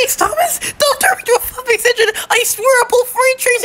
face, Thomas! Don't turn me into a fucking engine! I swear I'll pull free trees